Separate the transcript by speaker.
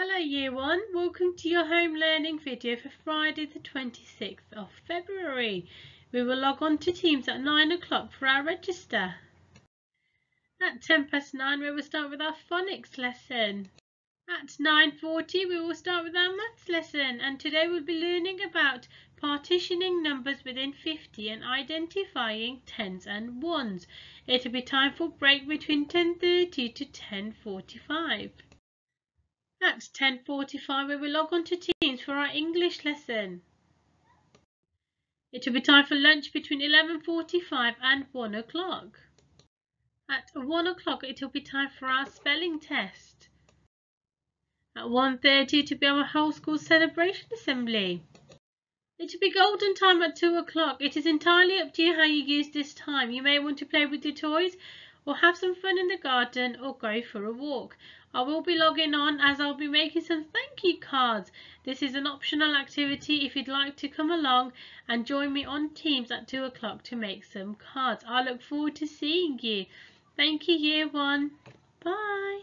Speaker 1: Hello Year 1, welcome to your home learning video for Friday the 26th of February. We will log on to Teams at 9 o'clock for our register. At 10 past 9 we will start with our phonics lesson. At 9.40 we will start with our maths lesson and today we'll be learning about partitioning numbers within 50 and identifying tens and ones. It'll be time for break between 10.30 to 10.45. At 10.45 we will log on to Teams for our English lesson. It will be time for lunch between 11.45 and 1 o'clock. At 1 o'clock it will be time for our spelling test. At 1.30 to be our whole school celebration assembly. It will be golden time at 2 o'clock. It is entirely up to you how you use this time. You may want to play with your toys or have some fun in the garden or go for a walk. I will be logging on as I'll be making some thank you cards. This is an optional activity if you'd like to come along and join me on Teams at 2 o'clock to make some cards. I look forward to seeing you. Thank you year one. Bye.